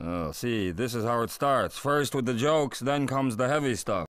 Oh, see, this is how it starts. First with the jokes, then comes the heavy stuff.